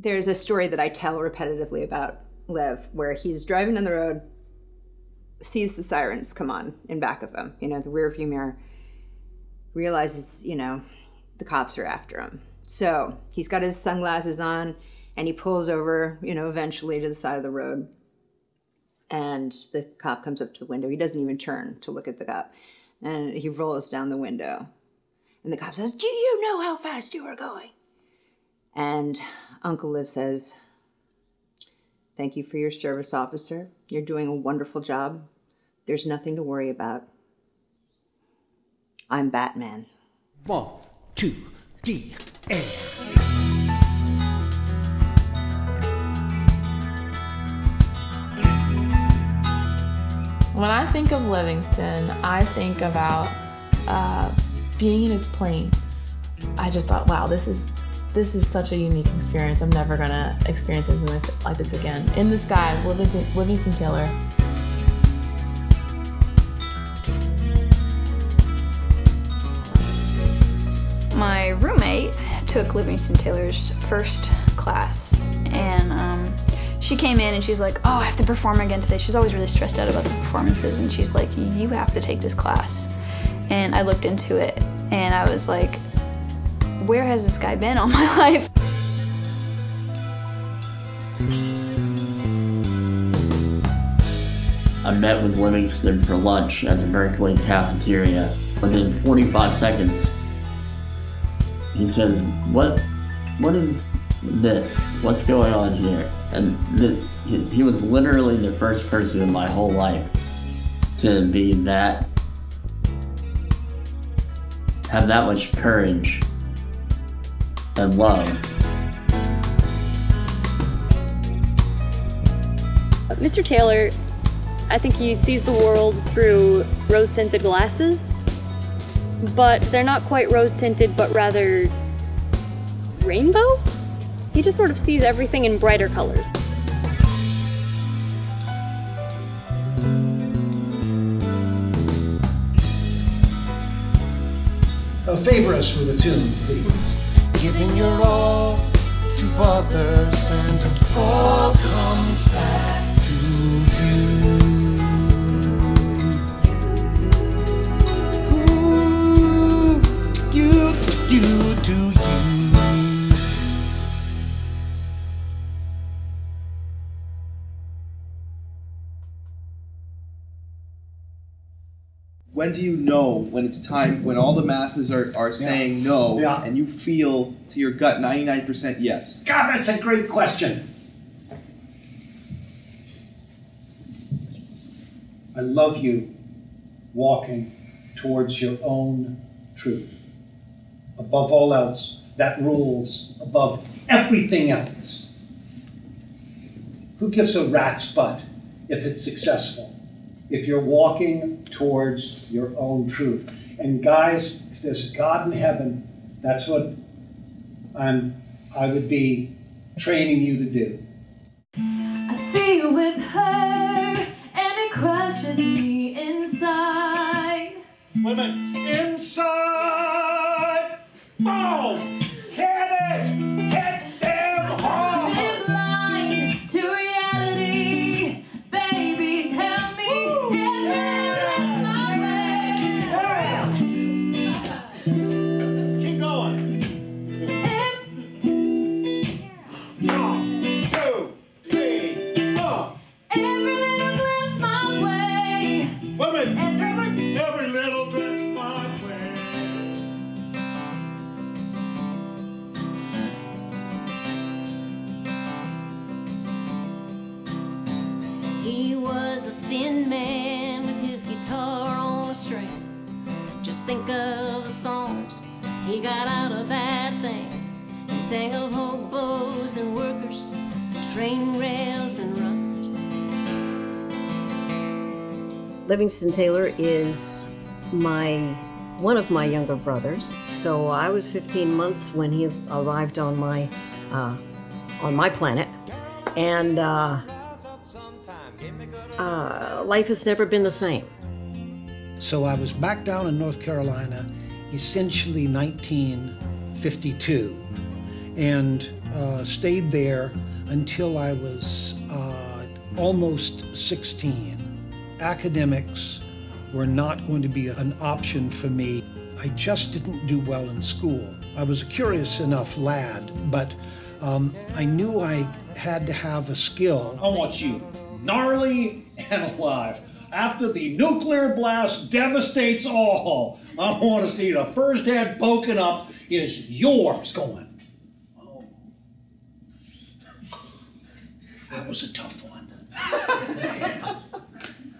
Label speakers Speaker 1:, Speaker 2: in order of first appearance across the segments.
Speaker 1: there's a story that I tell repetitively about Lev where he's driving on the road, sees the sirens come on in back of him, you know, the rear view mirror, realizes, you know, the cops are after him. So he's got his sunglasses on and he pulls over, you know, eventually to the side of the road. And the cop comes up to the window. He doesn't even turn to look at the cop. And he rolls down the window. And the cop says, Do you know how fast you were going? And Uncle Liv says, Thank you for your service, officer. You're doing a wonderful job. There's nothing to worry about. I'm Batman.
Speaker 2: One, two, three, and.
Speaker 3: When I think of Livingston, I think about uh, being in his plane. I just thought, wow, this is this is such a unique experience. I'm never gonna experience anything like this again. In the sky, Livingston, Taylor.
Speaker 4: My roommate took Livingston Taylor's first class, and um, she came in and she's like, oh, I have to perform again today. She's always really stressed out about the performances, and she's like, you have to take this class. And I looked into it, and I was like, where has this guy been all my life?
Speaker 5: I met with Livingston for lunch at the Berklee cafeteria. Within 45 seconds, he says, what, what is this? What's going on here? And the, he, he was literally the first person in my whole life to be that, have that much courage and.
Speaker 6: Mr. Taylor, I think he sees the world through rose tinted glasses, but they're not quite rose tinted, but rather rainbow? He just sort of sees everything in brighter colors.
Speaker 2: Uh, favor us with a tune, please.
Speaker 7: Giving your all to others and it all comes back to you. Ooh, you, you,
Speaker 8: when do you know when it's time when all the masses are, are saying no
Speaker 2: Yeah.
Speaker 8: and you feel to your gut 99% yes
Speaker 2: God, that's a great question. I love you walking towards your own truth. Above all else, that rules above everything else. Who gives a rat's butt if it's successful? If you're walking towards your own truth. And guys, if there's God in heaven, that's what I'm I would be training you to do.
Speaker 9: I see you with her, and it crushes me inside.
Speaker 7: Wait a minute. Inside. Boom.
Speaker 10: Livingston Taylor is my one of my younger brothers. So I was 15 months when he arrived on my uh, on my planet, and uh, uh, life has never been the same.
Speaker 2: So I was back down in North Carolina, essentially 1952, and uh, stayed there until I was uh, almost 16. Academics were not going to be an option for me. I just didn't do well in school. I was a curious enough lad, but um, I knew I had to have a skill.
Speaker 11: I want you gnarly and alive. After the nuclear blast devastates all, I want to see the first head poking up is yours going. Oh. That was a tough one.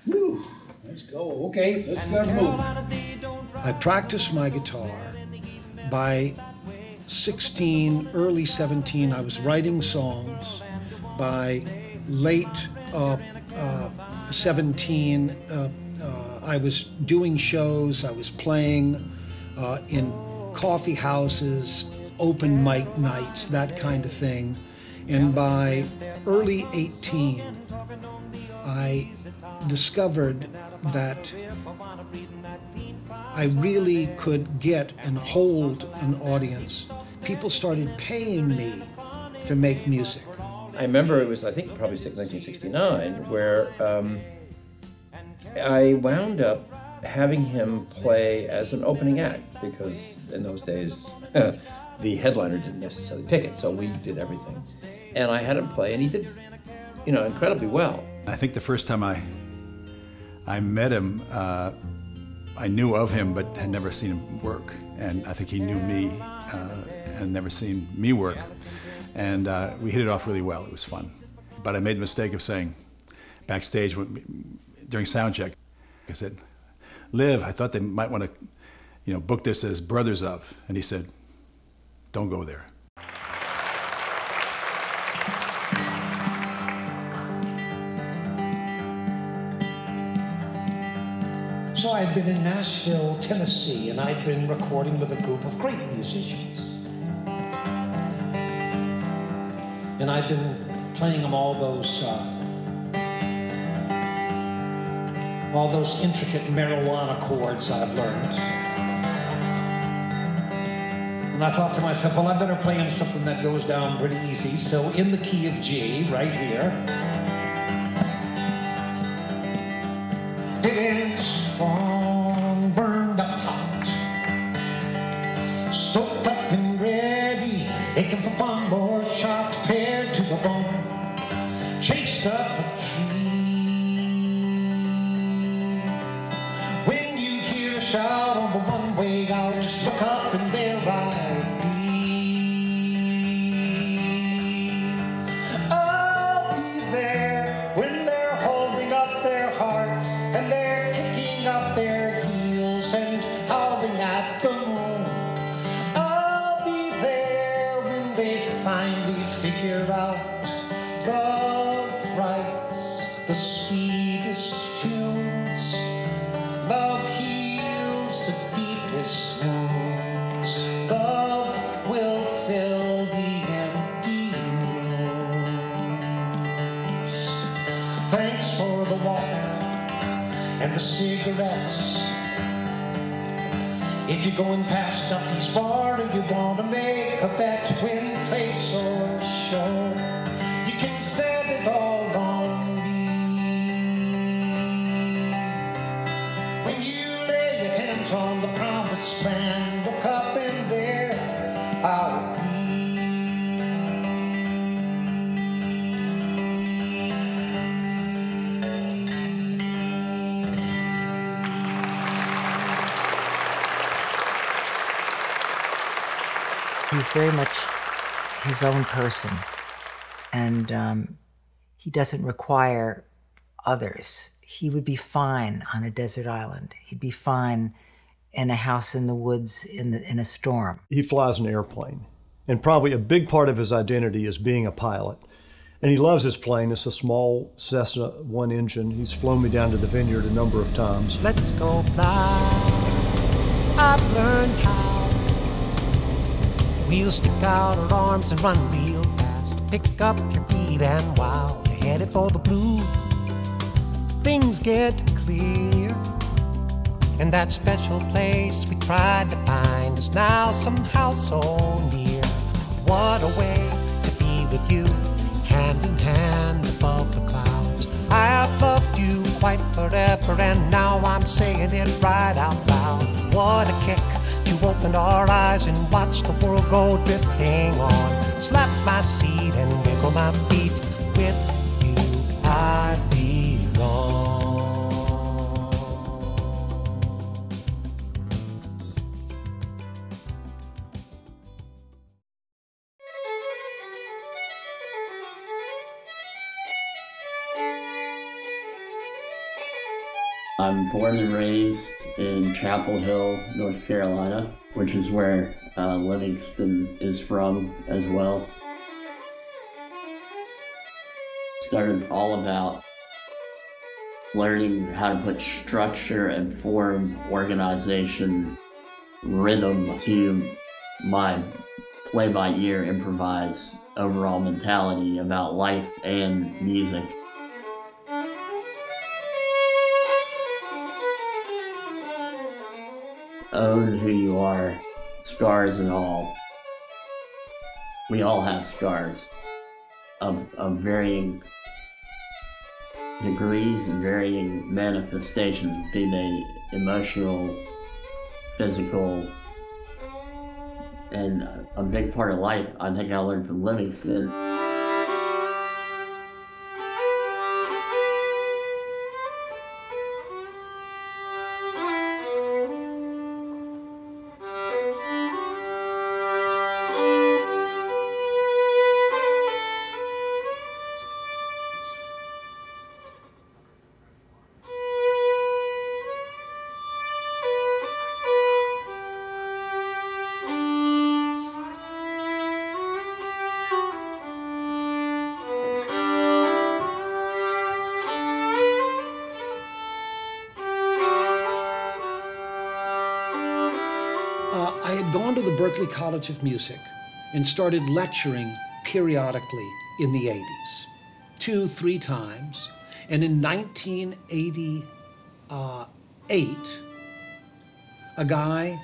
Speaker 11: Let's go. Okay, let's go.
Speaker 2: I practiced my guitar. By 16, early 17, I was writing songs. By late uh, uh, 17, uh, uh, I was doing shows, I was playing uh, in coffee houses, open mic nights, that kind of thing. And by early 18, I discovered that I really could get and hold an audience. People started paying me to make music.
Speaker 12: I remember it was, I think, probably 1969, where um, I wound up having him play as an opening act because in those days the headliner didn't necessarily pick it, so we did everything. And I had him play, and he did, you know, incredibly well.
Speaker 13: I think the first time I I met him, uh, I knew of him but had never seen him work, and I think he knew me uh, and never seen me work, and uh, we hit it off really well. It was fun, but I made the mistake of saying backstage during sound check, I said, "Liv, I thought they might want to, you know, book this as Brothers of," and he said, "Don't go there."
Speaker 14: I'd been in Nashville, Tennessee, and I'd been recording with a group of great musicians. And I'd been playing them all those, uh, all those intricate marijuana chords I've learned. And I thought to myself, well, I better play him something that goes down pretty easy. So in the key of G, right here. Strong, burned up hot, stoked up and ready, aching for one more shot, paired to the bone, chased up a tree. When you hear a shout
Speaker 15: very much his own person, and um, he doesn't require others. He would be fine on a desert island. He'd be fine in a house in the woods in, the, in a storm.
Speaker 16: He flies an airplane, and probably a big part of his identity is being a pilot. And he loves his plane. It's a small Cessna one engine. He's flown me down to the vineyard a number of times.
Speaker 17: Let's go fly. I've learned how. We'll stick out our arms and run real fast. Pick up your feet and wow, you're headed for the blue. Things get clear. And that special place we tried to find is now somehow so near. What
Speaker 14: a way to be with you, hand in hand above the clouds. I have loved you quite forever, and now I'm saying it right out loud. What a kick to open our eyes and watch the world go drifting on. Slap my seat and wiggle my feet with you. I
Speaker 5: I'm born and raised in Chapel Hill, North Carolina, which is where uh, Livingston is from as well. Started all about learning how to put structure and form, organization, rhythm to my play by ear, improvise overall mentality about life and music. Own who you are, scars and all. We all have scars of, of varying degrees and varying manifestations, be they emotional, physical, and a big part of life I think I learned from Livingston.
Speaker 2: College of Music and started lecturing periodically in the 80s, two, three times. And in 1988, a guy,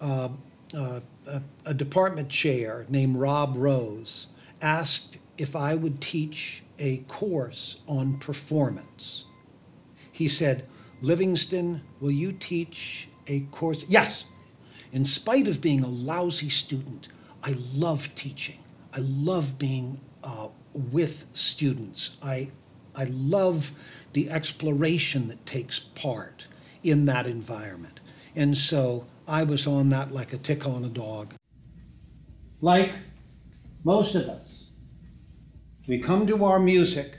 Speaker 2: uh, uh, a, a department chair named Rob Rose, asked if I would teach a course on performance. He said, Livingston, will you teach a course? Yes. In spite of being a lousy student, I love teaching. I love being uh, with students. I, I love the exploration that takes part in that environment. And so I was on that like a tick on a dog. Like most of us, we come to our music,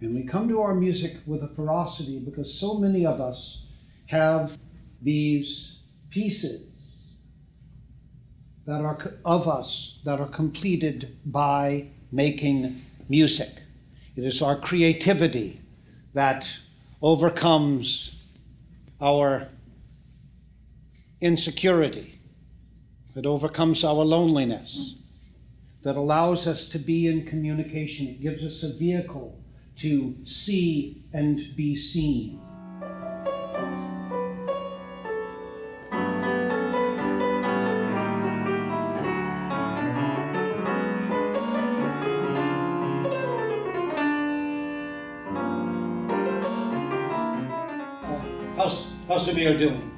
Speaker 2: and we come to our music with a ferocity because so many of us have these pieces that are of us that are completed by making music. It is our creativity that overcomes our insecurity, that overcomes our loneliness, that allows us to be in communication. It gives us a vehicle to see and be seen. How's Samir doing?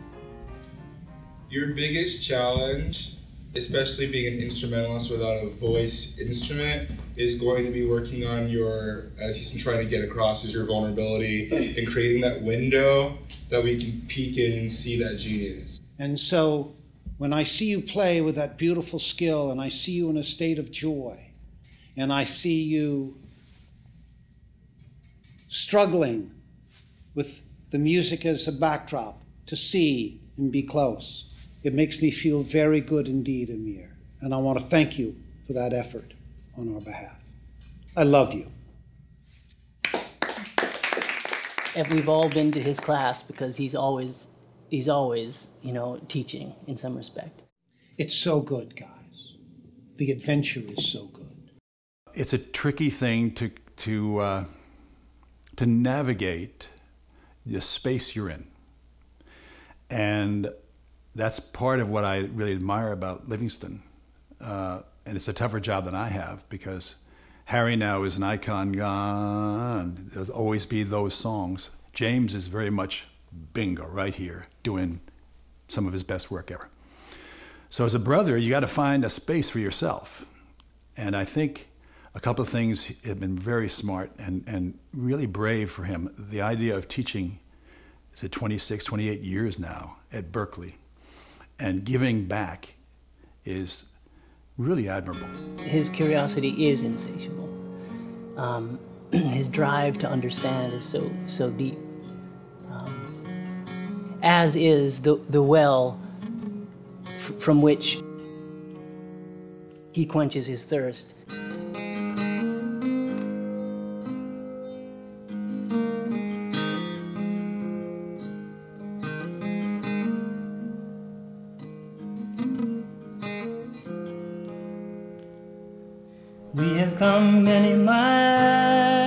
Speaker 18: Your biggest challenge, especially being an instrumentalist without a voice instrument, is going to be working on your, as he's been trying to get across, is your vulnerability and creating that window that we can peek in and see that genius.
Speaker 2: And so when I see you play with that beautiful skill and I see you in a state of joy and I see you struggling with the music as a backdrop to see and be close, it makes me feel very good indeed, Amir. And I want to thank you for that effort on our behalf. I love you.
Speaker 19: and we've all been to his class because he's always he's always you know teaching in some respect
Speaker 2: It's so good, guys. The adventure is so good.
Speaker 13: It's a tricky thing to to uh, to navigate the space you're in, and that's part of what I really admire about Livingston. Uh, and it's a tougher job than I have because Harry now is an icon gone. There'll always be those songs. James is very much bingo right here, doing some of his best work ever. So as a brother, you got to find a space for yourself. And I think a couple of things have been very smart and, and really brave for him. The idea of teaching, is it 26, 28 years now at Berklee, and giving back is really admirable.
Speaker 19: His curiosity is insatiable. Um, his drive to understand is so so deep. Um, as is the the well f- from which he quenches his thirst. Many miles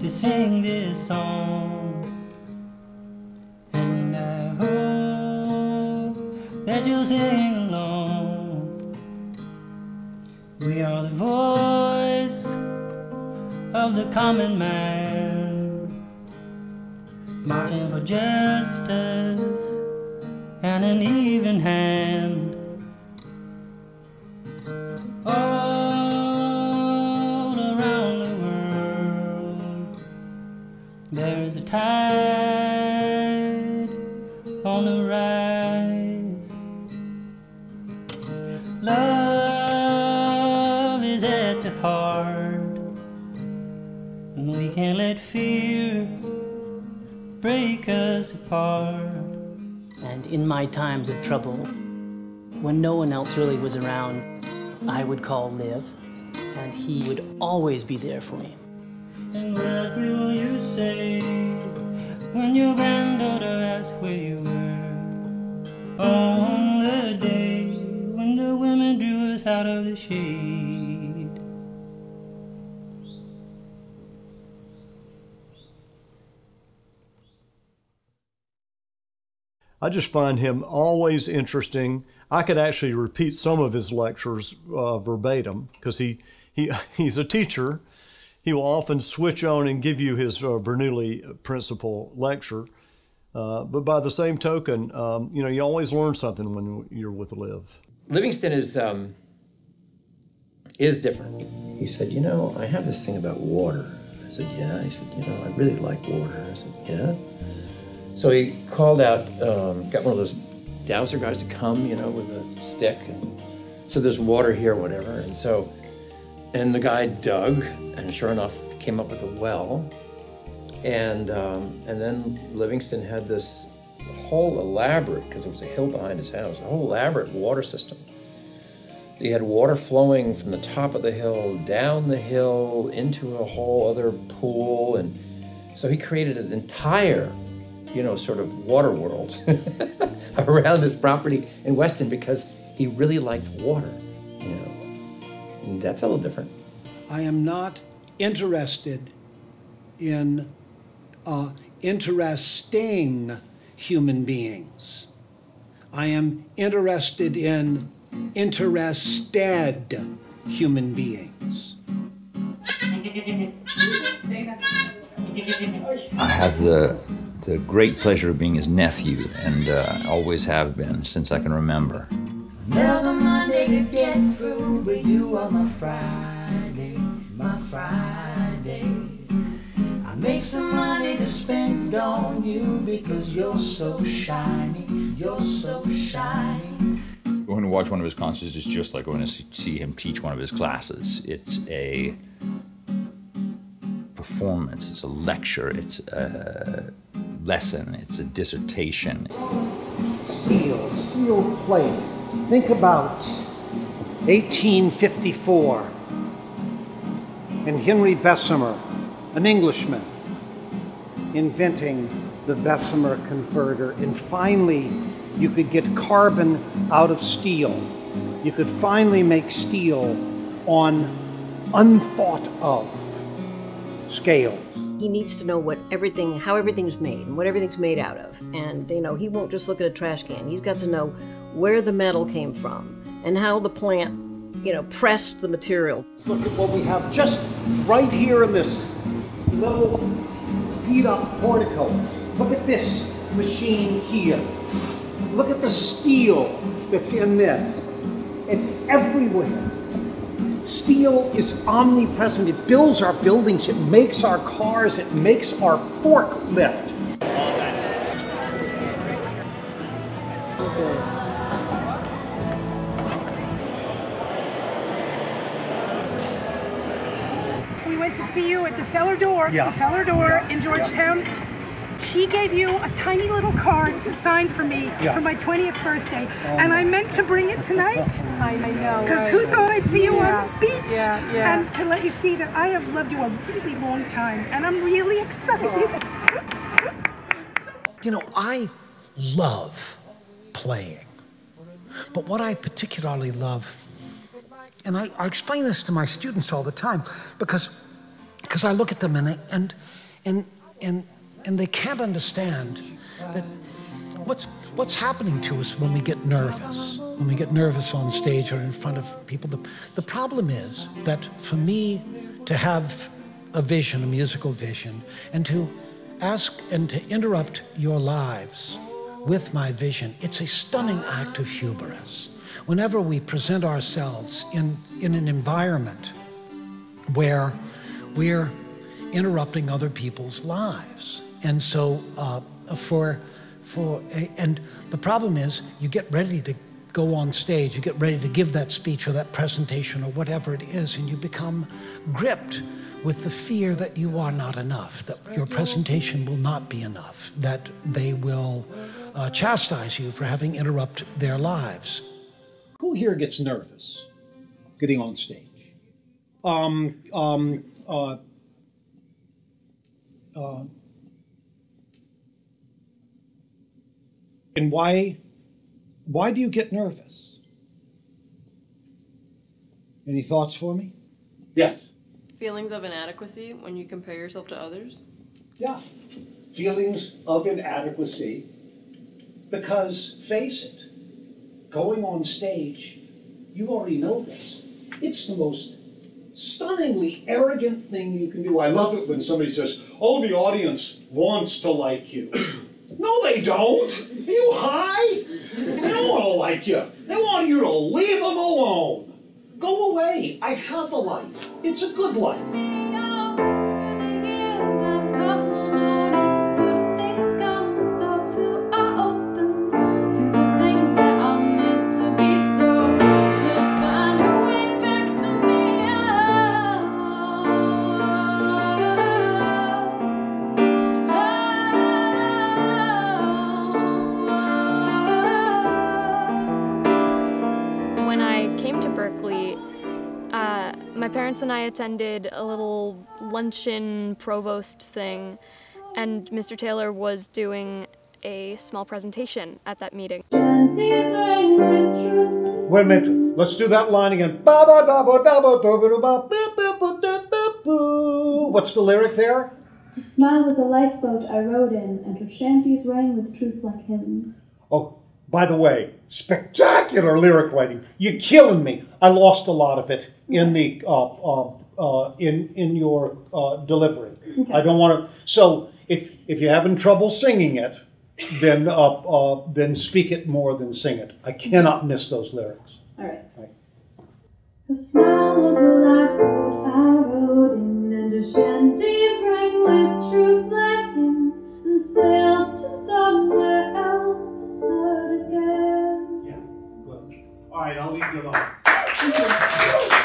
Speaker 19: to sing this song, and I hope that you'll sing along. We are the voice of the common man, and we can't let fear break us apart. And in my times of trouble, when no one else really was around, I would call Liv, and he would always be there for me. And what will you say when your granddaughter asks where you were on the day when the women drew us out of the shade?
Speaker 16: I just find him always interesting. I could actually repeat some of his lectures uh, verbatim because he, he he's a teacher. He will often switch on and give you his uh, Bernoulli principle lecture. Uh, but by the same token, um, you know, you always learn something when you're with Liv.
Speaker 12: Livingston is um, is different. He said, "You know, I have this thing about water." I said, "Yeah." He said, "You know, I really like water." I said, "Yeah." So he called out, um, got one of those dowser guys to come, you know, with a stick, and so there's water here, whatever. And so, and the guy dug, and sure enough, came up with a well. And um, and then Livingston had this whole elaborate, because it was a hill behind his house, a whole elaborate water system. He had water flowing from the top of the hill down the hill into a whole other pool, and so he created an entire, you know, sort of water world around this property in Weston because he really liked water, you know. And that's a little different.
Speaker 2: I am not interested in uh, interesting human beings. I am interested in interested human beings.
Speaker 20: I have the the great pleasure of being his nephew, and uh, always have been since I can remember.
Speaker 21: Never Monday to get through, but you are my Friday, my Friday. I make some money to spend on you because you're so shiny, you're so shiny.
Speaker 20: Going to watch one of his concerts is just like going to see- see him teach one of his classes. It's a performance, it's a lecture, it's a lesson, it's a dissertation.
Speaker 2: Steel, steel plate. Think about 1854 and Henry Bessemer, an Englishman, inventing the Bessemer converter. And finally, you could get carbon out of steel. You could finally make steel on unthought of scale.
Speaker 10: He needs to know what everything, how everything's made, and what everything's made out of. And you know, he won't just look at a trash can. He's got to know where the metal came from and how the plant, you know, pressed the material.
Speaker 9: Look at what we have just right here in this little beat up portico. Look at this machine here. Look at the steel that's in this. It's everywhere. Steel is omnipresent. It builds our buildings, it makes our cars, it makes our forklift.
Speaker 22: We went to see you at the cellar door,
Speaker 9: Yeah.
Speaker 22: the cellar door in Georgetown. She gave you a tiny little card to sign for me
Speaker 9: Yeah.
Speaker 22: for my 20th birthday,
Speaker 9: Oh
Speaker 22: and I meant to bring it tonight.
Speaker 23: I know.
Speaker 22: Because who thought I'd see you
Speaker 23: Yeah,
Speaker 22: on the beach?
Speaker 23: yeah, yeah.
Speaker 22: And to let you see that I have loved you a really long time, and I'm really excited. Oh.
Speaker 2: You know, I love playing. But what I particularly love, and I, I explain this to my students all the time because, because I look at them and, I, and, and, and, and they can't understand that what's, what's happening to us when we get nervous, when we get nervous on stage or in front of people. The, the problem is that for me to have a vision, a musical vision, and to ask and to interrupt your lives with my vision, it's a stunning act of hubris. Whenever we present ourselves in, in an environment where we're interrupting other people's lives. And so uh, for, for a, and the problem is you get ready to go on stage, you get ready to give that speech or that presentation or whatever it is, and you become gripped with the fear that you are not enough, that your presentation will not be enough, that they will uh, chastise you for having interrupted their lives.
Speaker 9: Who here gets nervous getting on stage? Um, um, uh, uh, and why, why do you get nervous? Any thoughts for me? Yeah.
Speaker 24: Feelings of inadequacy when you compare yourself to others?
Speaker 9: Yeah. Feelings of inadequacy. Because, face it, going on stage, you already know this. It's the most stunningly arrogant thing you can do. I love it when somebody says, Oh, the audience wants to like you. No, they don't. Are you high? They don't want to like you. They want you to leave them alone. Go away. I have a life. It's a good life.
Speaker 6: My parents and I attended a little luncheon provost thing, and Mr. Taylor was doing a small presentation at that meeting.
Speaker 9: Wait a minute. Let's do that line again. What's the lyric there?
Speaker 25: Her smile was a lifeboat I rode in, and her shanties rang with truth like hymns.
Speaker 9: Oh, by the way, spectacular lyric writing. You're killing me. I lost a lot of it in the uh, uh, uh, in in your uh, delivery.
Speaker 25: Okay.
Speaker 9: I don't want to. So if if you're having trouble singing it, then uh, uh, then speak it more than sing it. I cannot miss those lyrics.
Speaker 25: All right.
Speaker 9: Right.
Speaker 25: Her smile was a lifeboat I rode in, and her shanties rang with truth like hymns, and sailed to somewhere else to start again. Yeah, good.
Speaker 9: All right, I'll leave you alone.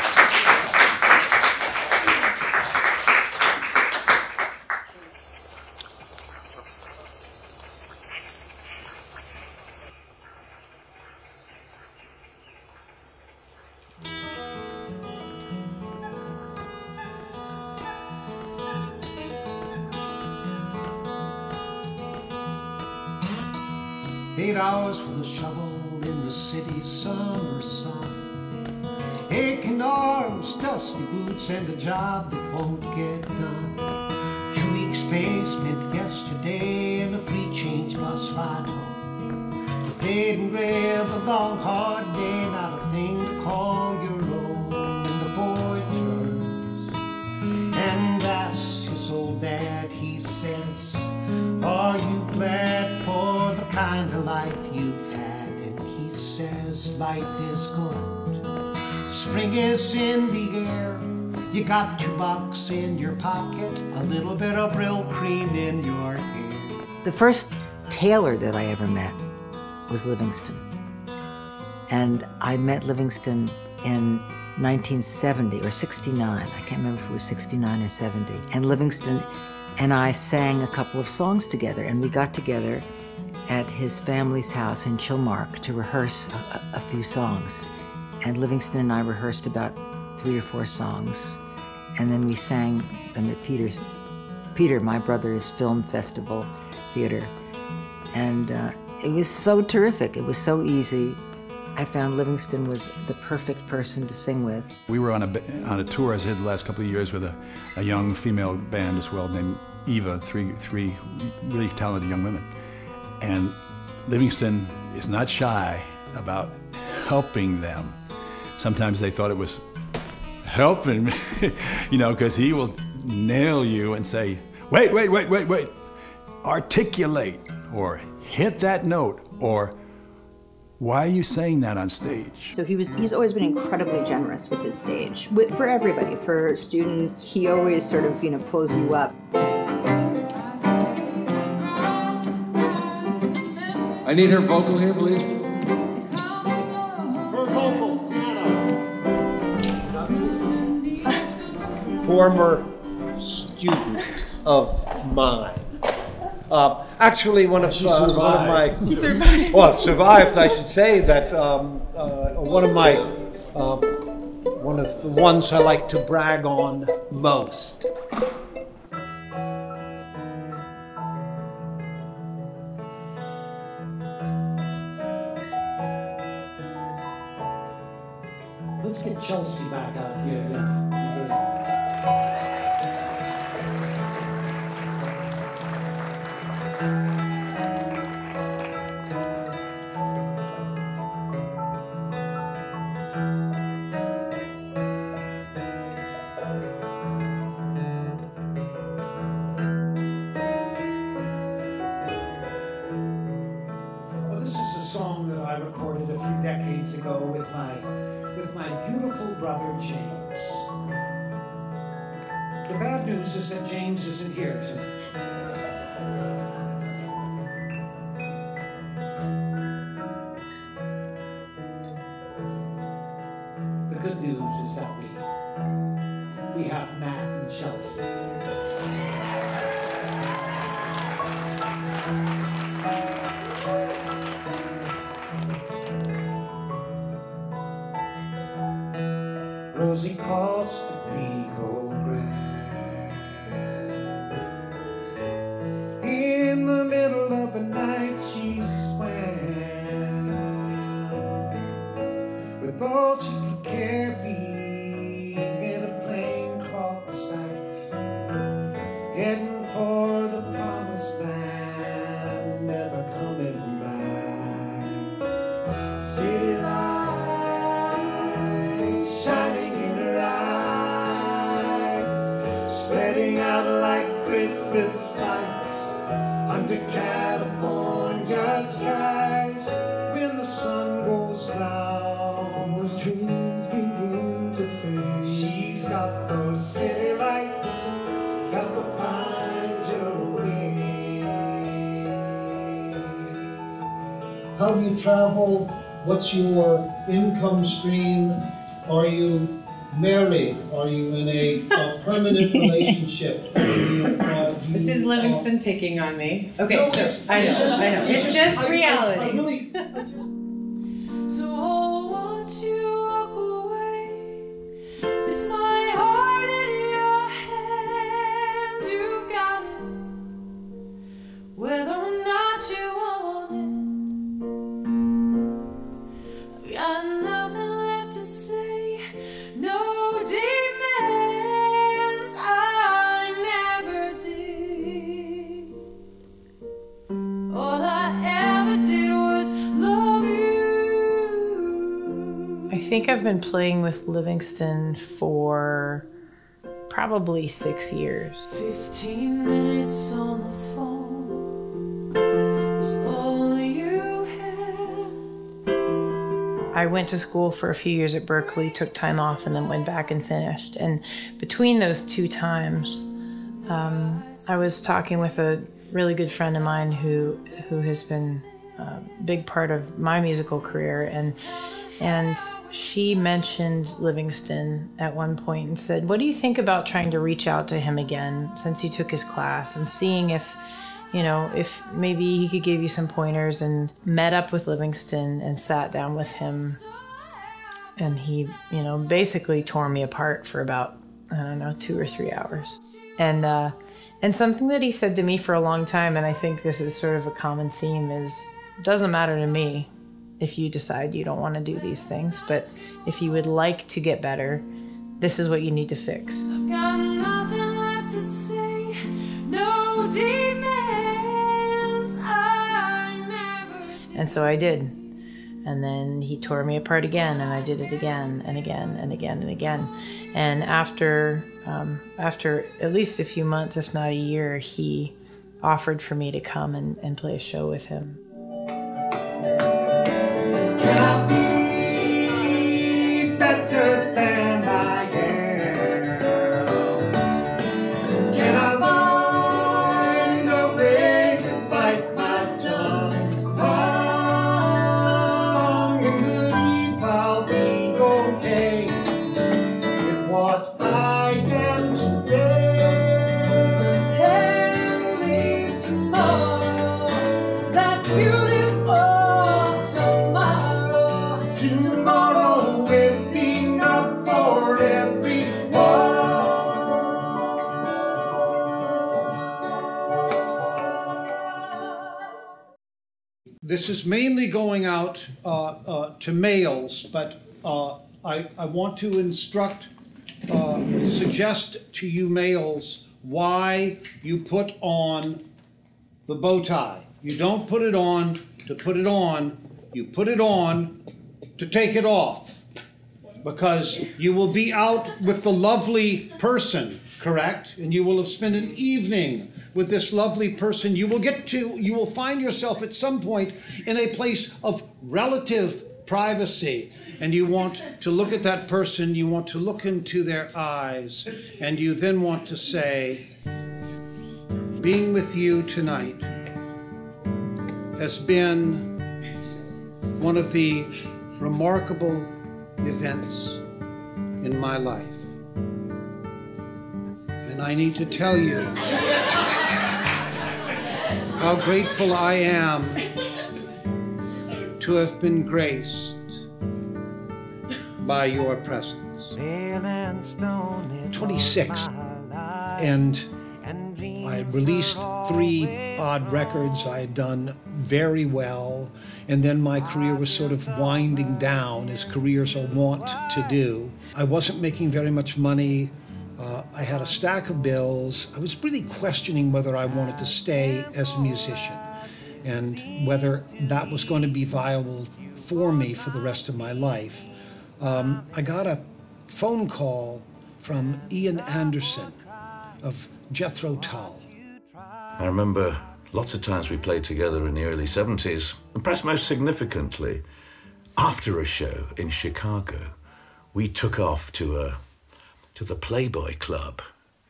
Speaker 14: A job that won't get done. Two weeks pay meant yesterday, and a three change bus ride home. The
Speaker 26: Fade and gray of the long hard day, not a thing to call your own. And the boy turns and asks his old dad, he says, Are you glad for the kind of life you've had? And he says, Life is good. Spring is in the air. You got two bucks in your pocket, a little bit of Brylcreem in your hair.
Speaker 15: The first Taylor that I ever met was Livingston. And I met Livingston in 1970 or 69. I can't remember if it was 69 or 70. And Livingston and I sang a couple of songs together, and we got together at his family's house in Chilmark to rehearse a, a- a few songs. And Livingston and I rehearsed about three or four songs, and then we sang them at Peter's, Peter, my brother's film festival theater. And uh, it was so terrific. It was so easy. I found Livingston was the perfect person to sing with.
Speaker 13: We were on a, on a tour, as I did the last couple of years, with a, a young female band as well, named Eva, three, three really talented young women. And Livingston is not shy about helping them. Sometimes they thought it was helping, me, you know, because he will nail you and say, wait, wait, wait, wait, wait, articulate, or hit that note, or why are you saying that on stage?
Speaker 1: So he was he's always been incredibly generous with his stage. With, for everybody, for students, he always sort of, you know, pulls you up.
Speaker 2: I need her vocal here, please.
Speaker 14: Former student of mine. Uh, actually, one of,
Speaker 2: She
Speaker 14: uh, one of my
Speaker 2: survived. She survived.
Speaker 14: well survived. I should say that um, uh, one of my uh, one of the ones I like to brag on most. Let's get Chelsea back out here then. Well, that James isn't here. The good news is that we
Speaker 9: travel? What's your income stream? Are you married? Are you in a, a permanent relationship? Are you, uh, do
Speaker 27: This
Speaker 9: you,
Speaker 27: is
Speaker 9: uh,
Speaker 27: Livingston picking on me. Okay,
Speaker 9: No,
Speaker 27: so I know,
Speaker 9: it's just-
Speaker 27: I know.
Speaker 9: it's
Speaker 27: It's
Speaker 9: just-
Speaker 27: just
Speaker 9: I- I- I
Speaker 27: reality.
Speaker 9: really-
Speaker 28: I've
Speaker 27: been playing with Livingston for probably six years.
Speaker 21: 15 minutes on the phone is all you
Speaker 27: I went to school for a few years at Berklee, took time off, and then went back and finished. And between those two times, um, I was talking with a really good friend of mine who who has been a big part of my musical career, and and she mentioned Livingston at one point and said, "What do you think about trying to reach out to him again since you took his class and seeing if?" you know, if maybe he could give you some pointers and met up with Livingston and sat down with him. And he, you know, basically tore me apart for about, I don't know, two or three hours. And, uh, and something that he said to me for a long time, and I think this is sort of a common theme, is doesn't matter to me if you decide you don't want to do these things, but if you would like to get better, this is what you need to fix.
Speaker 21: Got nothing left to say, no demands. I never.
Speaker 27: And so I did. And then he tore me apart again, and I did it again and again and again and again. And after, um, after at least a few months, if not a year, he offered for me to come and, and play a show with him.
Speaker 21: Better
Speaker 2: This is mainly going out uh, uh, to males, but uh, I, I want to instruct, uh, suggest to you males why you put on the bow tie. You don't put it on to put it on, you put it on to take it off. Because you will be out with the lovely person, correct? And you will have spent an evening with this lovely person. You will get to, you will find yourself at some point in a place of relative privacy. And you want to look at that person, you want to look into their eyes, and you then want to say, being with you tonight has been one of the remarkable events in my life. And I need to tell you how grateful I am to have been graced by your presence. 26. And I released three odd records. I had done very well. And then my career was sort of winding down, as careers are wont to do. I wasn't making very much money. Uh, I had a stack of bills. I was really questioning whether I wanted to stay as a musician and whether that was going to be viable for me for the rest of my life. Um, I got a phone call from Ian Anderson of Jethro Tull.
Speaker 29: I remember lots of times we played together in the early 70s, and perhaps most significantly, after a show in Chicago, we took off to a to the Playboy Club.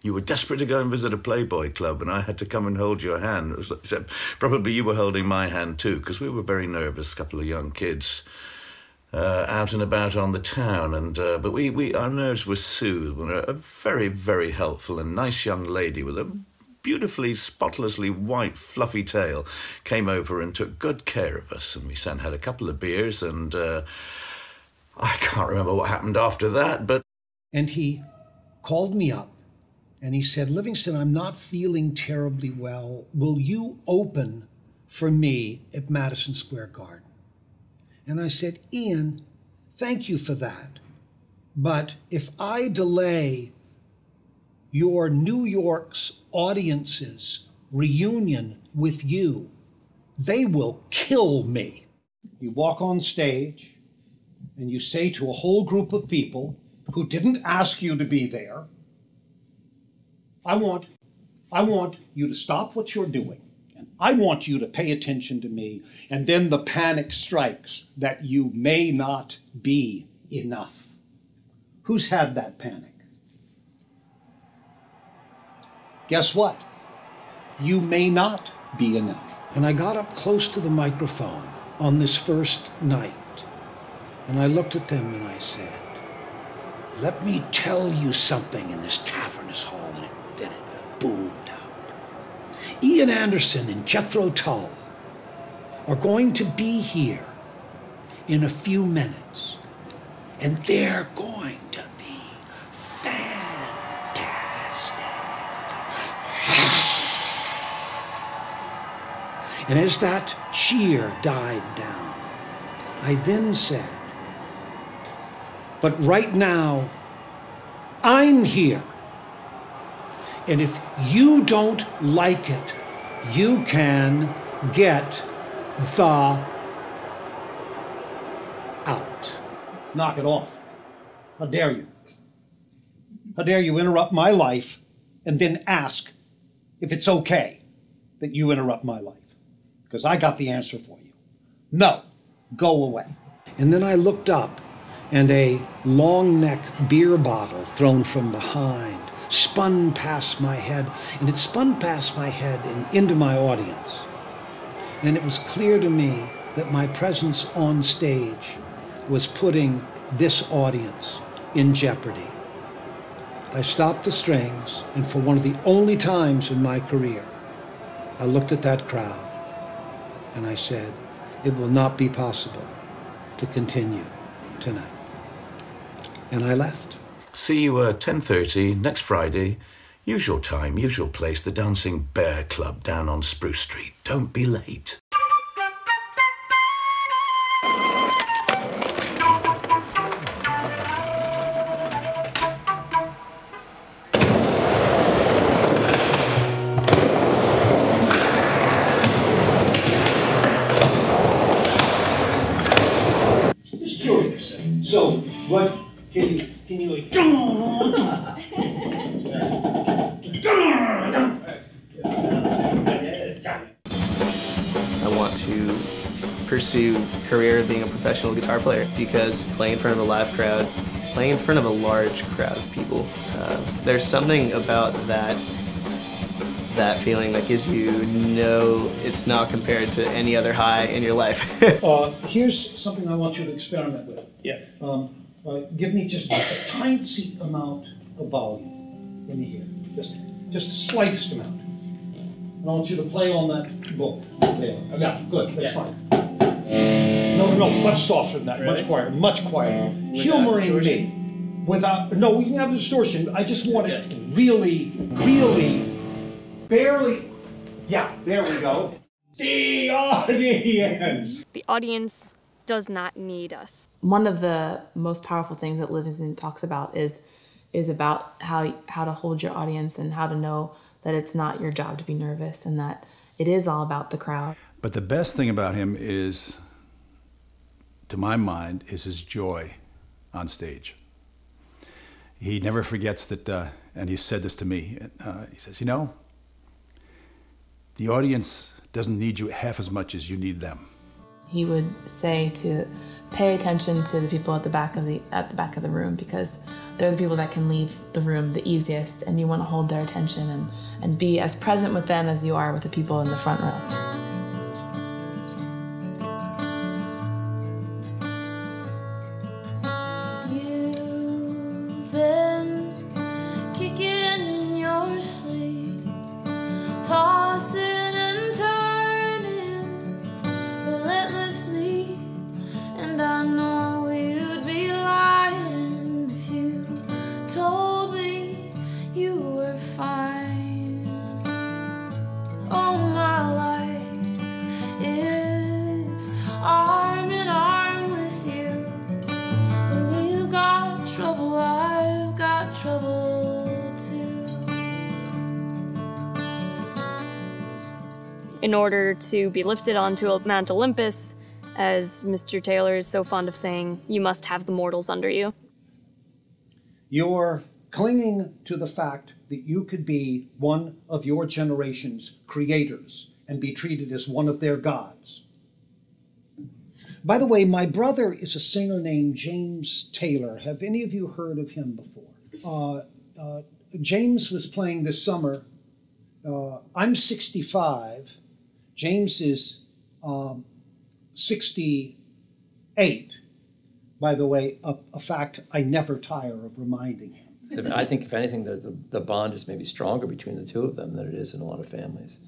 Speaker 29: You were desperate to go and visit a Playboy Club, and I had to come and hold your hand. Like, probably you were holding my hand too, because we were very nervous, couple of young kids. Uh, out and about on the town, and uh, but we, we our nerves were soothed when a, a very very helpful and nice young lady with a beautifully spotlessly white fluffy tail came over and took good care of us, and we sat and had a couple of beers, and uh, I can't remember what happened after that, but
Speaker 2: And he called me up and he said, Livingston, I'm not feeling terribly well. Will you open for me at Madison Square Garden? And I said, Ian, thank you for that. But if I delay your New York's audience's reunion with you, they will kill me. You walk on stage and you say to a whole group of people who didn't ask you to be there, I want, I want you to stop what you're doing. And I want you to pay attention to me. And then the panic strikes that you may not be enough. Who's had that panic? Guess what? You may not be enough.
Speaker 30: And I got up close to the microphone on this first night, and I looked at them and I said, Let me tell you something in this cavernous hall. And it, then it boomed out. Ian Anderson and Jethro Tull are going to be here in a few minutes, and they're going to be fantastic. And as that cheer died down, I then said, But right now, I'm here. And if you don't like it, you can get the out.
Speaker 2: Knock it off. How dare you? How dare you interrupt my life and then ask if it's okay that you interrupt my life? Because I got the answer for you. No, go away.
Speaker 30: And then I looked up, and a long neck beer bottle thrown from behind spun past my head, and it spun past my head and into my audience. And it was clear to me that my presence on stage was putting this audience in jeopardy. I stopped the strings, and for one of the only times in my career, I looked at that crowd and I said, It will not be possible to continue tonight. And I left.
Speaker 29: See you at 10.30 next Friday. Usual time, usual place, the Dancing Bear Club down on Spruce Street. Don't be late.
Speaker 31: Career being a professional guitar player because playing in front of a live crowd, playing in front of a large crowd of people, uh, there's something about that that feeling that gives you no, it's not compared to any other high in your life.
Speaker 2: uh, here's something I want you to experiment with.
Speaker 31: Yeah.
Speaker 2: Um, uh, give me just a tiny amount of volume in the ear, just just the slightest amount. And I want you to play on that book. There. Yeah, good. That's
Speaker 31: Yeah.
Speaker 2: fine. No, no, no, much softer than that. Much quieter. Much quieter.
Speaker 31: Without
Speaker 2: Humoring me. Without no, we can have distortion. I just want it really, really, barely. Yeah, there we go. The audience.
Speaker 6: The audience does not need us.
Speaker 3: One of the most powerful things that Livingston talks about is is about how how to hold your audience and how to know that it's not your job to be nervous and that it is all about the crowd.
Speaker 13: But the best thing about him is, to my mind, is his joy on stage. He never forgets that, uh, and he said this to me. Uh, he says, You know, the audience doesn't need you half as much as you need them.
Speaker 3: He would say to pay attention to the people at the back of the at the back of the room because they're the people that can leave the room the easiest and you want to hold their attention and, and be as present with them as you are with the people in the front row.
Speaker 6: To be lifted onto Mount Olympus, as Mr. Taylor is so fond of saying, you must have the mortals under you.
Speaker 2: You're clinging to the fact that you could be one of your generation's creators and be treated as one of their gods. By the way, my brother is a singer named James Taylor. Have any of you heard of him before? Uh, uh, James was playing this summer. Uh, I'm 65. James is um, 68. By the way, a, a fact I never tire of reminding him.
Speaker 12: I think, if anything, the, the, the bond is maybe stronger between the two of them than it is in a lot of families.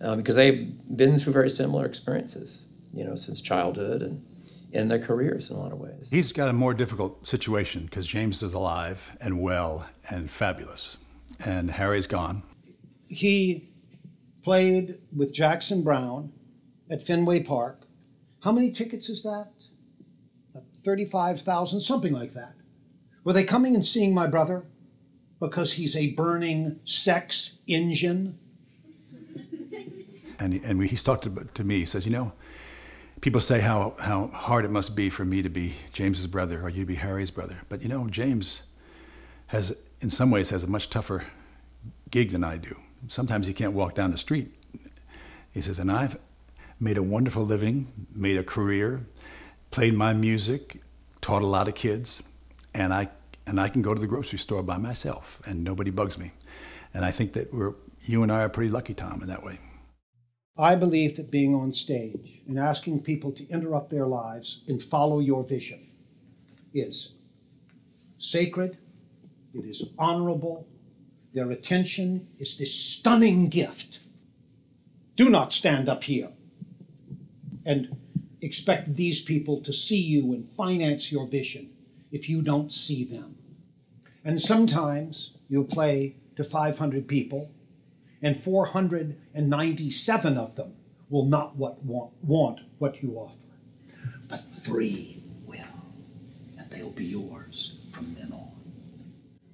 Speaker 12: Um, because they've been through very similar experiences, you know, since childhood and in their careers in a lot of ways.
Speaker 13: He's got a more difficult situation because James is alive and well and fabulous, and Harry's gone.
Speaker 2: He played with Jackson Browne at Fenway Park. How many tickets is that? 35,000, something like that. Were they coming and seeing my brother because he's a burning sex engine?
Speaker 13: And, and we, he's talked to, to me. He says, You know, people say how, how hard it must be for me to be James's brother or you to be Harry's brother. But you know, James has, in some ways, has a much tougher gig than I do. Sometimes he can't walk down the street. He says, And I've made a wonderful living, made a career, played my music, taught a lot of kids, and I and I can go to the grocery store by myself, and nobody bugs me. And I think that we're you and I are pretty lucky, Tom, in that way.
Speaker 2: I believe that being on stage and asking people to interrupt their lives and follow your vision is sacred, it is honorable, their attention is this stunning gift. Do not stand up here and expect these people to see you and finance your vision if you don't see them. And sometimes you'll play to 500 people, and 497 of them will not what, want, want what you offer. But three will, and they'll be yours from then on.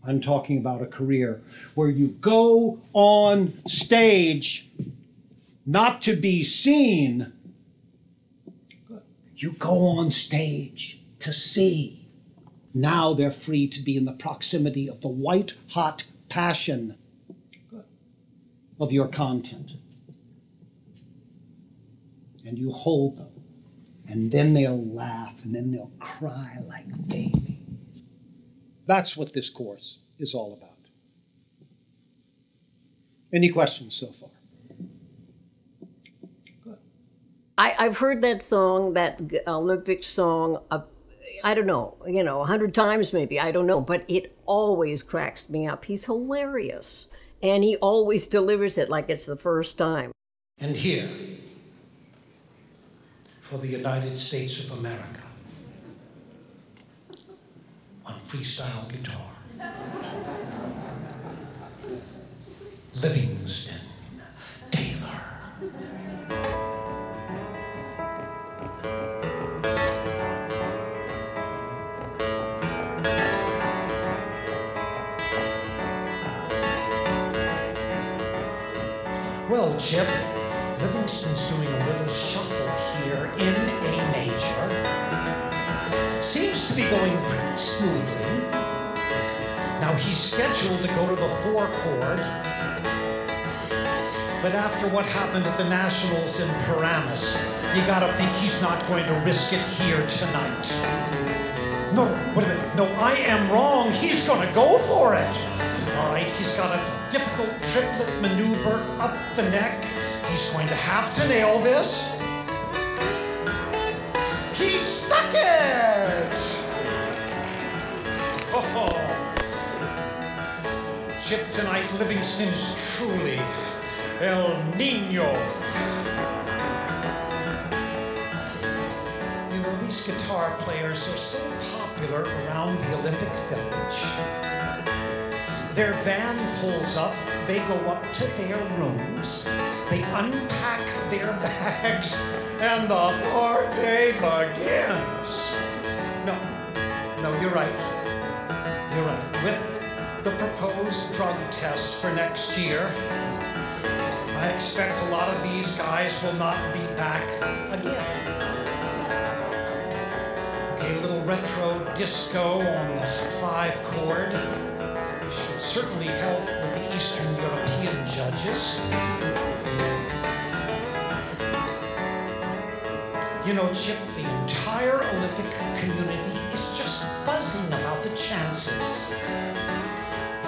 Speaker 2: I'm talking about a career where you go on stage not to be seen, you go on stage to see. Now they're free to be in the proximity of the white hot passion of your content. And you hold them. And then they'll laugh and then they'll cry like babies. That's what this course is all about. Any questions so far?
Speaker 32: I, I've heard that song, that Olympic song, uh, I don't know, you know, a hundred times maybe, I don't know, but it always cracks me up. He's hilarious. And he always delivers it like it's the first time.
Speaker 30: And here, for the United States of America, on freestyle guitar, Livingston Taylor. Well, Chip, Livingston's doing a little shuffle here in A major. Seems to be going he's scheduled to go to the four chord, but after what happened at the Nationals in Paramus, you gotta think he's not going to risk it here tonight. No, wait a minute. No, I am wrong. He's gonna go for it. All right, he's got a difficult triplet maneuver up the neck. He's going to have to nail this. He stuck it! Tonight, Livingston's truly El Nino. You know, these guitar players are so popular around the Olympic Village. Their van pulls up, they go up to their rooms, they unpack their bags, and the party begins. No, no, you're right. You're right. With the proposed drug tests for next year, I expect a lot of these guys will not be back again.
Speaker 2: a little retro disco on the five chord. This should certainly help with the Eastern European judges. You know, Chip, the entire Olympic community is just buzzing about the chances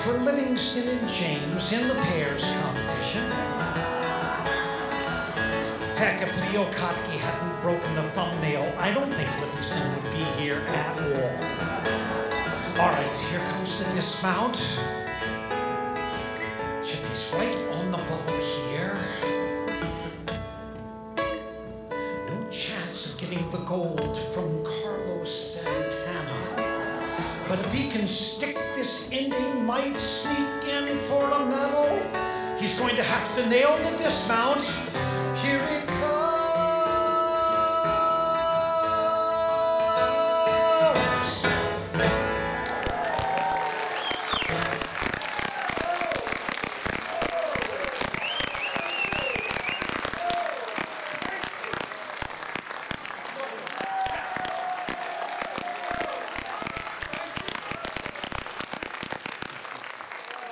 Speaker 2: for Livingston and James in the pairs competition. Heck, if Leo Kottke hadn't broken the thumbnail, I don't think Livingston would be here at all. All right, here comes the dismount. Chippy's right on the bubble here. No chance of getting the gold from Carlos Santana. But if he can stick this ending, might sneak in for a medal. He's going to have to nail the dismount.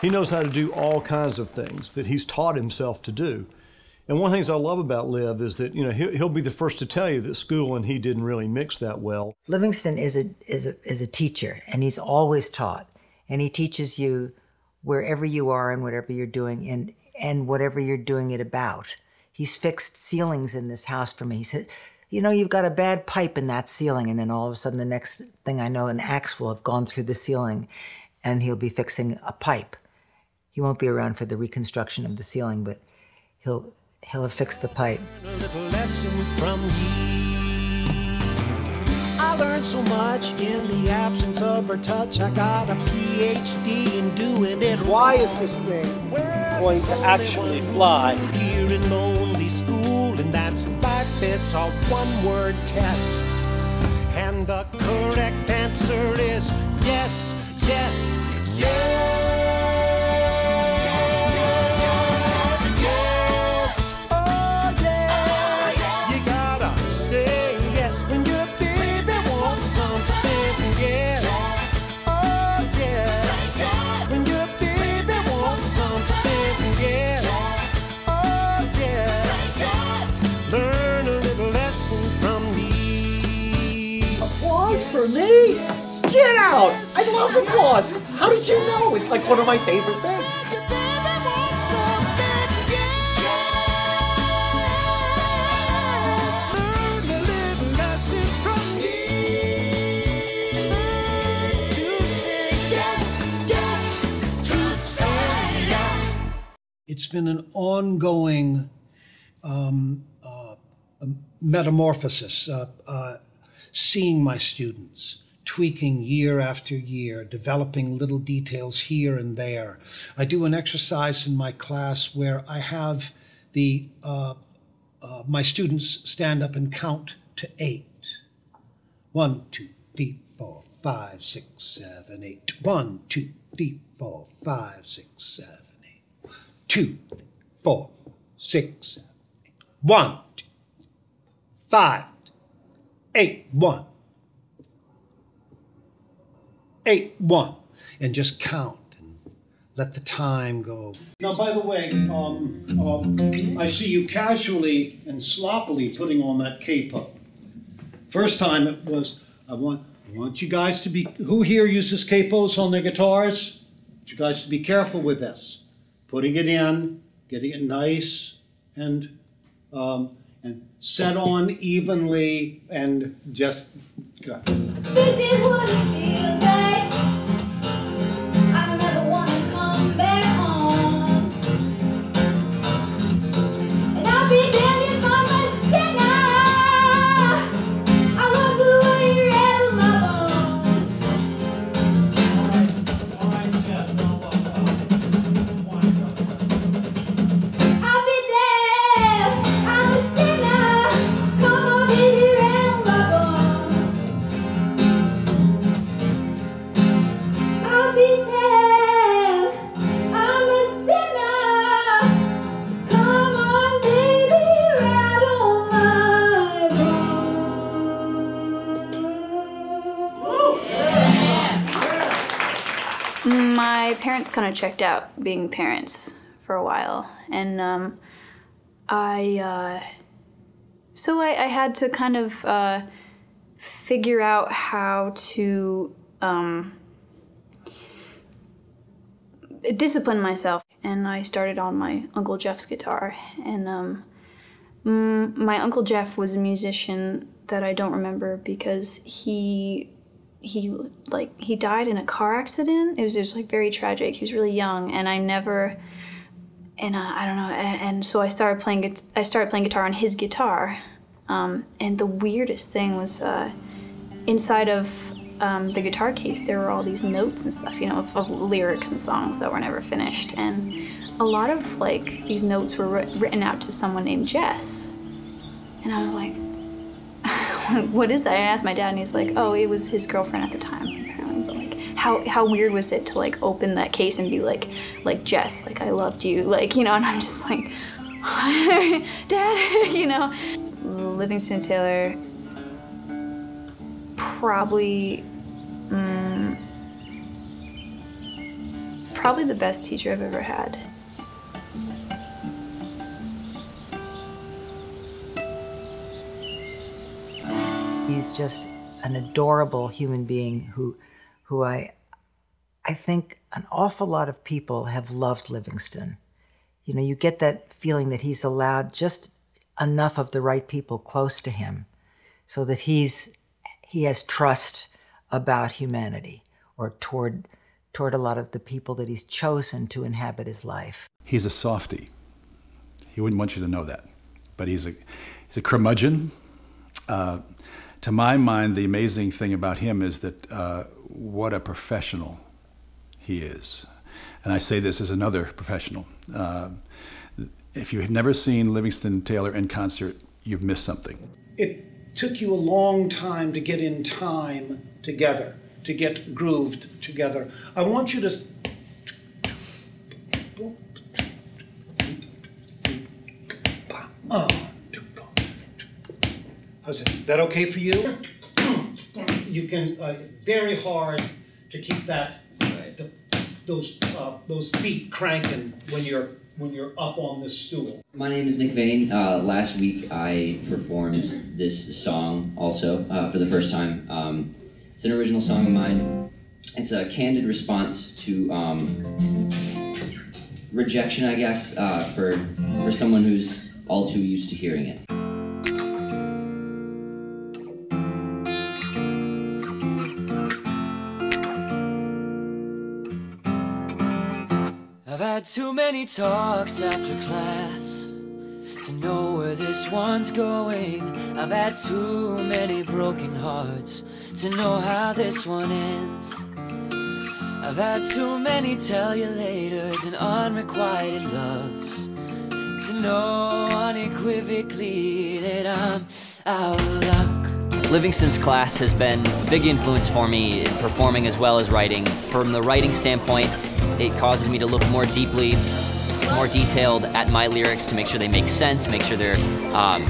Speaker 16: He knows how to do all kinds of things that he's taught himself to do. And one of the things I love about Liv is that, you know, he'll, he'll be the first to tell you that school and he didn't really mix that well.
Speaker 15: Livingston is a, is a, is a teacher, and he's always taught. And he teaches you wherever you are and whatever you're doing and, and whatever you're doing it about. He's fixed ceilings in this house for me. He said, you know, you've got a bad pipe in that ceiling. And then all of a sudden, the next thing I know, an axe will have gone through the ceiling and he'll be fixing a pipe. He won't be around for the reconstruction of the ceiling, but he'll, he'll have fixed the pipe.
Speaker 14: lesson from I learned so much in the absence of her touch. I got a PhD in doing it.
Speaker 33: Why is this thing going to actually fly?
Speaker 14: Here in lonely school, and that's life. It's a one-word test, and the correct answer is yes, yes, yes. Yes,
Speaker 33: love applause. How did you know? It's like one of my favorite things. It's been an ongoing um, uh, metamorphosis, uh, uh, seeing my students, tweaking year after year, developing little details here and there. I do an exercise in my class where I have the uh, uh, my students stand up and count to eight. One, two, three, four, five, six, seven, eight. One, two, three, four, five, six, seven, eight. Two, four, six, seven, eight. One, two, five, eight, one, eight, one, and just count and let the time go. Now, by the way, um, um, I see you casually and sloppily putting on that capo. First time it was, I want, I want you guys to be, who here uses capos on their guitars? I want you guys to be careful with this. Putting it in, getting it nice and, um, and set on evenly and just.
Speaker 4: Parents kind of checked out being parents for a while, and um, I uh, so I, I had to kind of uh, figure out how to um, discipline myself, and I started on my uncle Jeff's guitar, and um, my uncle Jeff was a musician that I don't remember because he he like he died in a car accident. It was just like very tragic. He was really young, and I never. And uh, I don't know, and, and, so I started playing. I started playing guitar on his guitar, um, and the weirdest thing was uh, inside of um, the guitar case. There were all these notes and stuff, you know, of, of lyrics and songs that were never finished, and a lot of like these notes were writ- written out to someone named Jess, and I was like, what is that? I asked my dad, and he's like, oh, it was his girlfriend at the time. But like, how how weird was it to like open that case and be like, like Jess, like I loved you, like you know, and I'm just like, dad, you know. Livingston Taylor probably, mm, probably the best teacher I've ever had.
Speaker 15: He's just an adorable human being who, who I, I think an awful lot of people have loved Livingston. You know, you get that feeling that he's allowed just enough of the right people close to him, so that he's he has trust about humanity or toward toward a lot of the people that he's chosen to inhabit his life.
Speaker 13: He's a softy. He wouldn't want you to know that, but he's a he's a curmudgeon. Uh, to my mind, the amazing thing about him is that uh, what a professional he is. And I say this as another professional. Uh, if you have never seen Livingston Taylor in concert, you've missed something.
Speaker 2: It took you a long time to get in time together, to get grooved together. I want you to. Oh. How's it? That okay for you? You can uh, very hard to keep that the, those uh, those feet cranking when you're when you're up on this stool.
Speaker 34: My name is Nick Vane. Uh, last week I performed this song also uh, for the first time. Um, it's an original song of mine. It's a candid response to um, rejection, I guess, uh, for for someone who's all too used to hearing it.
Speaker 9: I've had too many talks after class to know where this one's going. I've had too many broken hearts to know how this one ends. I've had too many tell you laters and unrequited loves to know unequivocally that I'm out of luck.
Speaker 35: Livingston's class has been a big influence for me in performing as well as writing. From the writing standpoint, it causes me to look more deeply, more detailed at my lyrics to make sure they make sense, make sure they're um,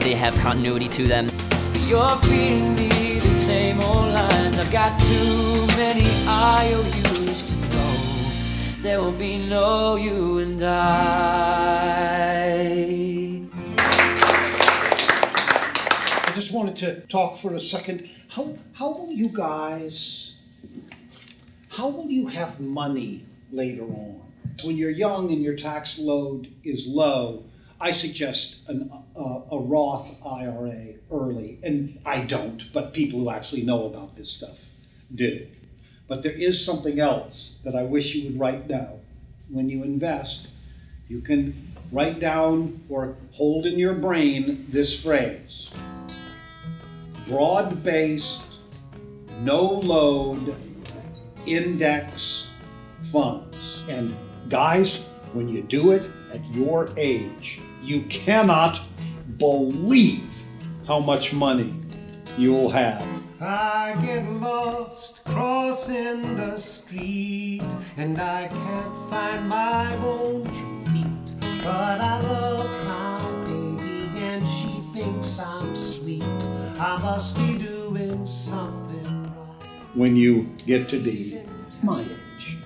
Speaker 35: they have continuity to them.
Speaker 9: You're feeding me the same old lines. I've got too many IOUs to know. There will be no you and I.
Speaker 2: I just wanted to talk for a second. How how will you guys? How will you have money later on? When you're young and your tax load is low, I suggest an, uh, a Roth IRA early, and I don't, but people who actually know about this stuff do. But there is something else that I wish you would write down. When you invest, you can write down or hold in your brain this phrase broad based, no load index funds. And guys, when you do it at your age, you cannot believe how much money you'll have.
Speaker 36: I get lost crossing the street and I can't find my own true feet. But I love my baby and she thinks I'm sweet. I must be doing something.
Speaker 2: When you get to be my age.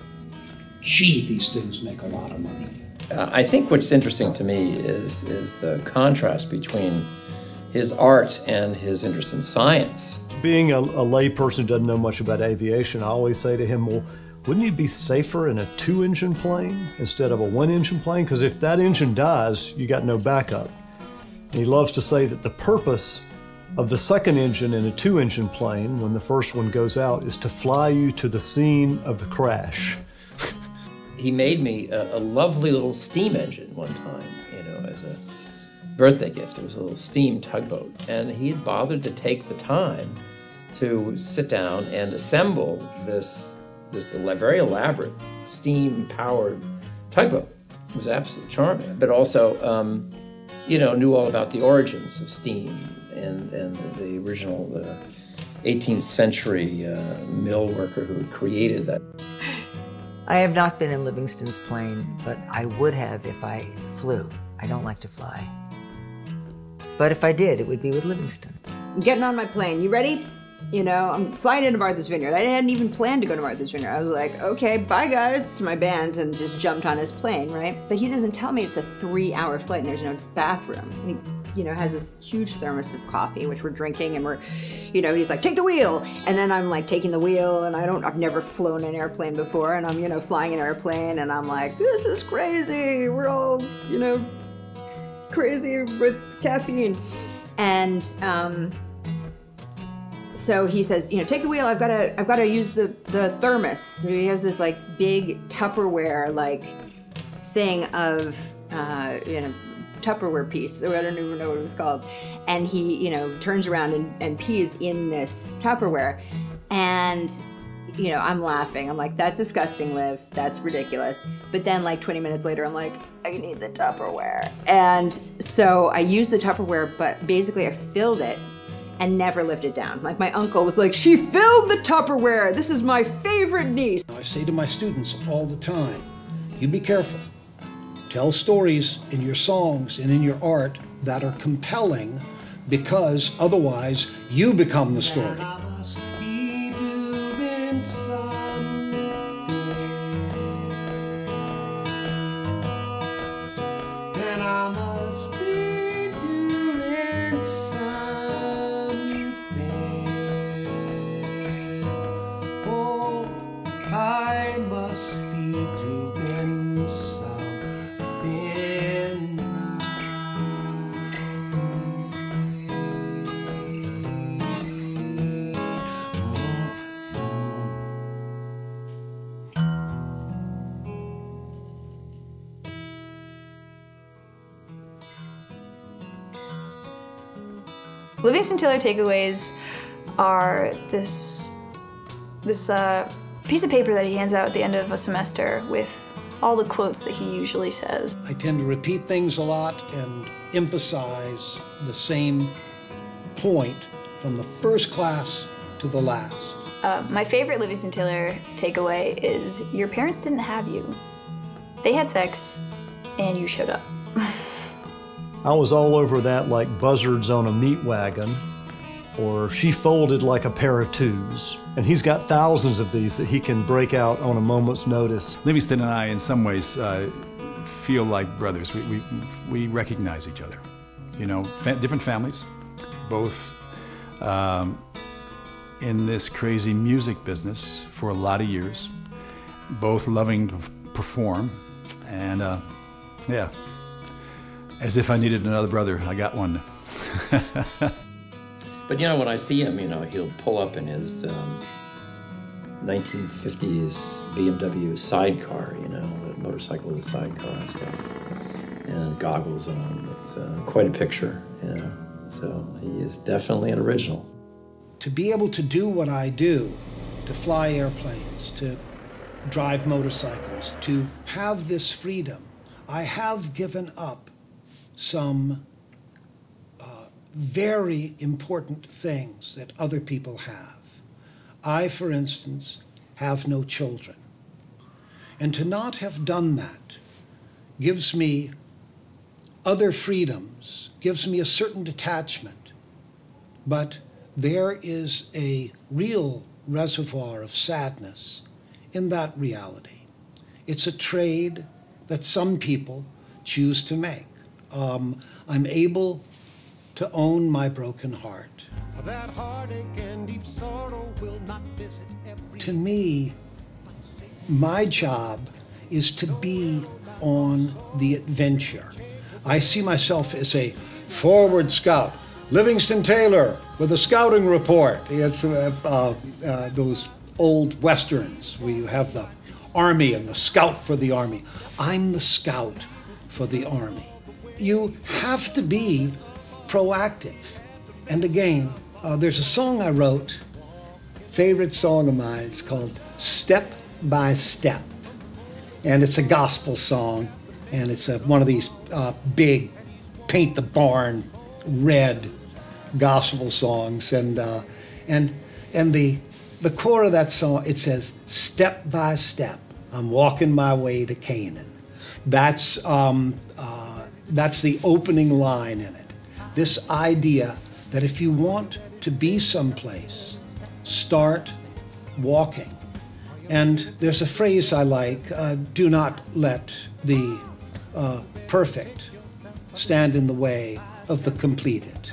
Speaker 2: Gee, these things make a lot of money.
Speaker 12: Uh, I think what's interesting to me is, is the contrast between his art and his interest in science.
Speaker 16: Being a, a lay person who doesn't know much about aviation, I always say to him, well, wouldn't you be safer in a two engine plane instead of a one engine plane? Because if that engine dies, you got no backup. And he loves to say that the purpose of the second engine in a two engine plane, when the first one goes out, is to fly you to the scene of the crash.
Speaker 12: He made me a, a lovely little steam engine one time, you know, as a birthday gift. It was a little steam tugboat. And he had bothered to take the time to sit down and assemble this, this very elaborate steam powered tugboat. It was absolutely charming. But also, um, you know, knew all about the origins of steam and, and the original uh, 18th century uh, mill worker who created that.
Speaker 15: I have not been in Livingston's plane, but I would have if I flew. I don't like to fly. But if I did, it would be with Livingston.
Speaker 1: I'm getting on my plane. You ready? You know, I'm flying into Martha's Vineyard. I hadn't even planned to go to Martha's Vineyard. I was like, okay, bye guys to my band and just jumped on his plane, right? But he doesn't tell me it's a three hour flight and there's no bathroom. You know, has this huge thermos of coffee, which we're drinking and we're, you know, he's like, take the wheel. And then I'm like taking the wheel and I don't, I've never flown an airplane before and I'm, you know, flying an airplane and I'm like, this is crazy. We're all, you know, crazy with caffeine. And, um, so he says, you know, take the wheel. I've got to, I've got to use the the thermos. So he has this like big Tupperware like thing of, uh, you know, Tupperware piece. I don't even know what it was called. And he, you know, turns around and, and pees in this Tupperware, and you know, I'm laughing. I'm like, that's disgusting, Liv. That's ridiculous. But then, like 20 minutes later, I'm like, I need the Tupperware. And so I used the Tupperware, but basically I filled it and never lived it down. Like my uncle was like, she filled the Tupperware. This is my favorite niece.
Speaker 2: I say to my students all the time, you be careful. Tell stories in your songs and in your art that are compelling because otherwise you become the story.
Speaker 4: Takeaways are this this uh, piece of paper that he hands out at the end of a semester with all the quotes that he usually says.
Speaker 2: I tend to repeat things a lot and emphasize the same point from the first class to the last.
Speaker 4: Uh, my favorite Livingston Taylor takeaway is your parents didn't have you. They had sex, and you showed up.
Speaker 16: I was all over that like buzzards on a meat wagon, or she folded like a pair of twos. And he's got thousands of these that he can break out on a moment's notice.
Speaker 13: Livingston and I, in some ways, uh, feel like brothers. We, we, we recognize each other. You know, fa- different families, both um, in this crazy music business for a lot of years, both loving to perform. And uh, yeah, as if I needed another brother, I got one.
Speaker 12: But you know, when I see him, you know, he'll pull up in his um, 1950s BMW sidecar, you know, a motorcycle with a sidecar and stuff, and goggles on. It's uh, quite a picture, you know. So he is definitely an original.
Speaker 2: To be able to do what I do, to fly airplanes, to drive motorcycles, to have this freedom, I have given up some very important things that other people have. I, for instance, have no children. And to not have done that gives me other freedoms, gives me a certain detachment. But there is a real reservoir of sadness in that reality. It's a trade that some people choose to make. Um, I'm able to own my broken heart.
Speaker 14: That heartache and deep sorrow will not visit every
Speaker 2: To me, my job is to be on the adventure. I see myself as a forward scout. Livingston Taylor with a scouting report. It's uh, uh, uh, those old westerns where you have the army and the scout for the army. I'm the scout for the army. You have to be proactive. And again, uh, there's a song I wrote, favorite song of mine. It's called Step by Step. And it's a gospel song. And it's a, one of these uh, big, paint the barn, red gospel songs. And, uh, and, and the, the core of that song, it says, Step by step, I'm walking my way to Canaan. That's, um, uh, that's the opening line in it. This idea that if you want to be someplace, start walking. And there's a phrase I like uh, do not let the uh, perfect stand in the way of the completed.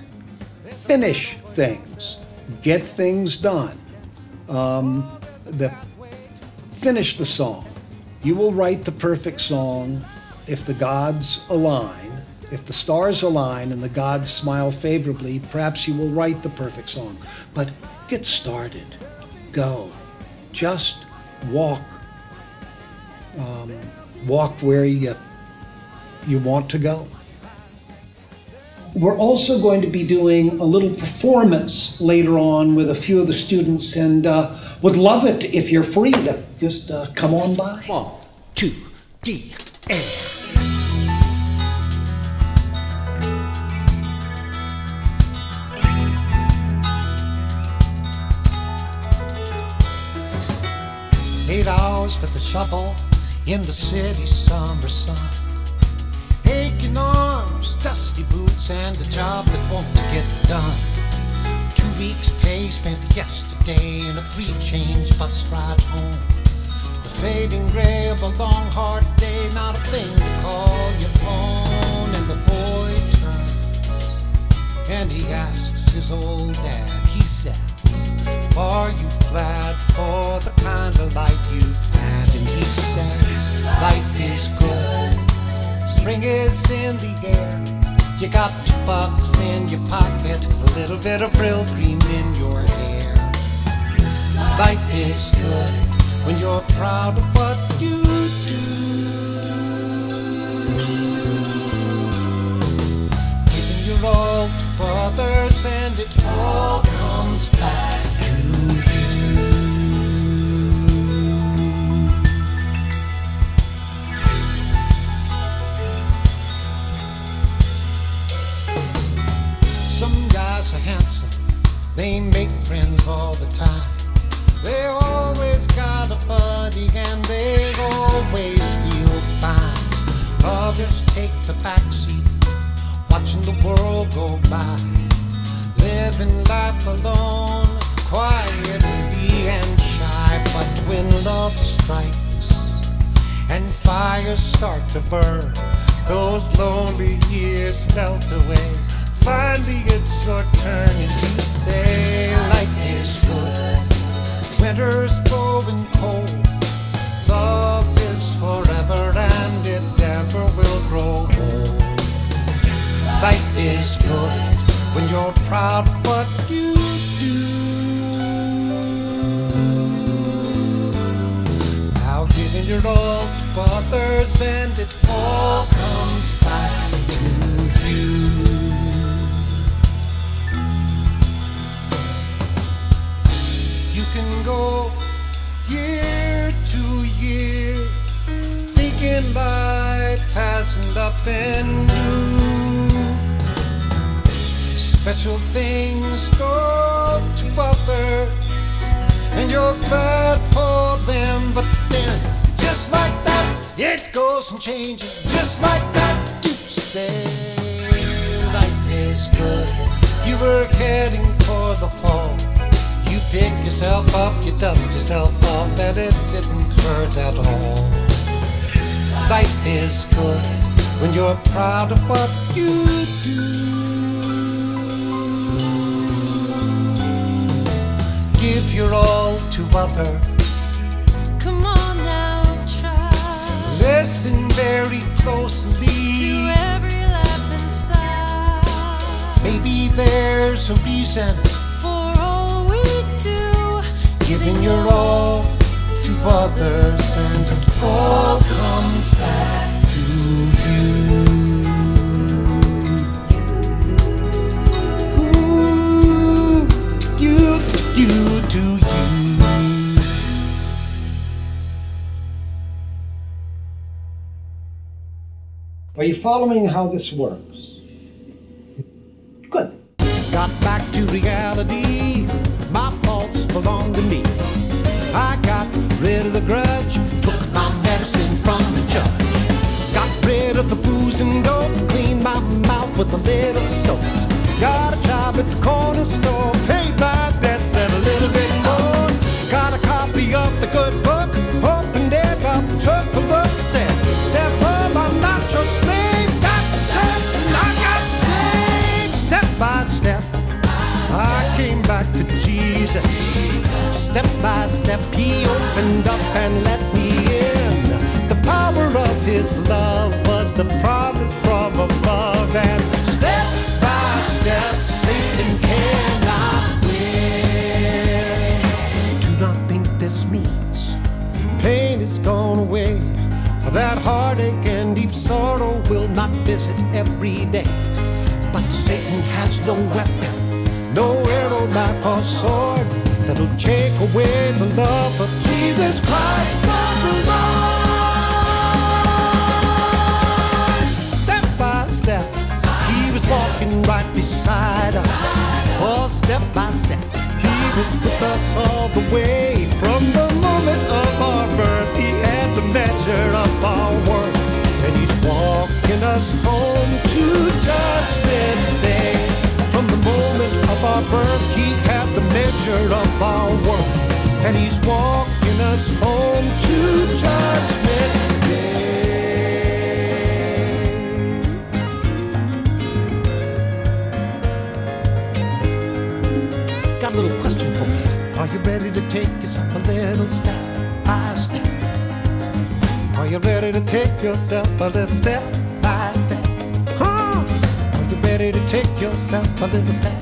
Speaker 2: Finish things, get things done. Um, the, finish the song. You will write the perfect song if the gods align, if the stars align and the gods smile favorably, perhaps you will write the perfect song. But get started. Go. Just walk. Um, walk where you, you want to go. We're also going to be doing a little performance later on with a few of the students and uh, would love it if you're free to just uh, come on by. One, two, three, and.
Speaker 14: Eight hours with a shovel in the city summer sun. Aching arms, dusty boots, and a job that won't get done. Two weeks' pay spent yesterday in a free change bus ride home. The fading gray of a long, hard day, not a thing to call your own. And the boy turns and he asks his old dad, he said, Are you glad for the kind of life you've? And he says, Life is good. Spring is in the air. You got two bucks in your pocket, a little bit of Brylcreem in your hair. Life is good when you're proud of what you do. Giving your all to others, and it all comes back guys are handsome, they make friends all the time. They always got a buddy and they always feel fine. Others take the backseat, watching the world go by. Living life alone, quietly and shy. But when love strikes and fires start to burn, those lonely years melt away. Finally, it's your turn, and you say, Life is good. Winter's blowing cold. Love is forever, and it never will grow old. Life is good when you're proud what you do. Now giving your all to others, and it all go year to year, thinking life has nothing new. Special things go to others, and you're glad for them, but then just like that, it goes and changes. Just like that, you say life is good. You were heading for the fall. Pick yourself up, you dust yourself off, and it didn't hurt at all. Life is good when you're proud of what you do. Give your all to others.
Speaker 37: Come on now, try
Speaker 14: Listen very closely.
Speaker 37: to every laugh inside.
Speaker 14: Maybe there's a reason. Giving your all to others, and it all comes back to you. You, you do you.
Speaker 33: Are you following how this works? Good.
Speaker 14: Got back to reality. With a little soap. Got a job at the corner store. Paid my debts and a little bit more. Got a copy of the good book. Opened it up, took a look, said, Therefore I'm not your slave. Got the church and I got saved. Step by step, I came back to Jesus. Step by step, He opened up and let me in. The power of His love was the promise from above. And every day. But Satan has no weapon, no arrow, knife, or sword that'll take away the love of Jesus Christ the Lord. Step by step, He was walking right beside us. Oh, step by step, He was with us all the way. From the moment of our birth, He had the measure of our worth. And He's walking us home to Judgment Day. From the moment of our birth, He had the measure of our worth. And He's walking us home to Judgment Day. Got a little question for you. Are you ready to take yourself a little step by step? Are you ready to take yourself a little step by step? Huh? Are you ready to take yourself a little step?